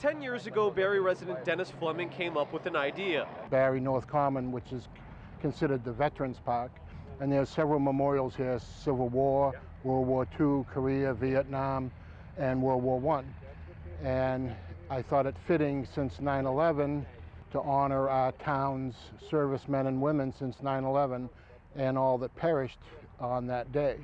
Ten years ago, Barre resident Dennis Fleming came up with an idea. Barre North Common, which is considered the Veterans Park, and there's several memorials here, Civil War, World War II, Korea, Vietnam, and World War I. And I thought it fitting since 9-11 to honor our town's servicemen and women since 9-11 and all that perished on that day.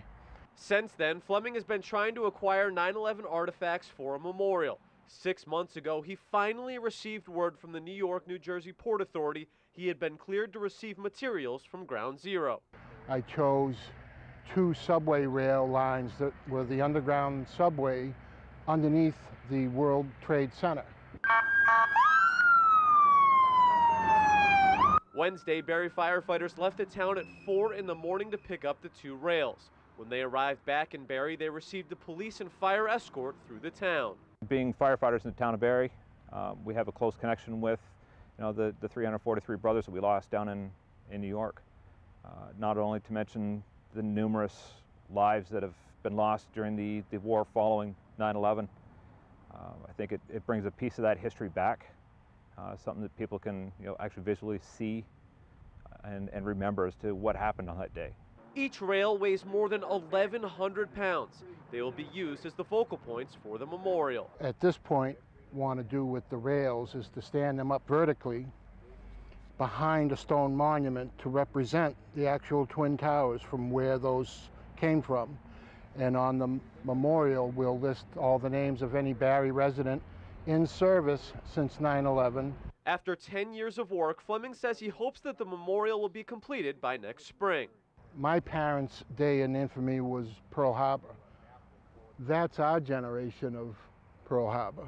Since then, Fleming has been trying to acquire 9-11 artifacts for a memorial. Six months ago, he finally received word from the New York, New Jersey Port Authority he had been cleared to receive materials from Ground Zero. I chose two subway rail lines that were the underground subway underneath the World Trade Center. Wednesday, Barre firefighters left the town at 4 in the morning to pick up the two rails. When they arrived back in Barre, they received a police and fire escort through the town. Being firefighters in the town of Barre, uh, we have a close connection with you know, the, the 343 brothers that we lost down in, in New York. Uh, not only to mention the numerous lives that have been lost during the, the war following 9-11. Uh, I think it, it brings a piece of that history back, uh, something that people can you know, actually visually see and, and remember as to what happened on that day. Each rail weighs more than 1,100 pounds. They will be used as the focal points for the memorial. At this point, want to do with the rails is to stand them up vertically behind a stone monument to represent the actual Twin Towers from where those came from. And on the memorial, we'll list all the names of any Barre resident in service since 9-11. After 10 years of work, Fleming says he hopes that the memorial will be completed by next spring. My parents' day in infamy was Pearl Harbor. That's our generation of Pearl Harbor.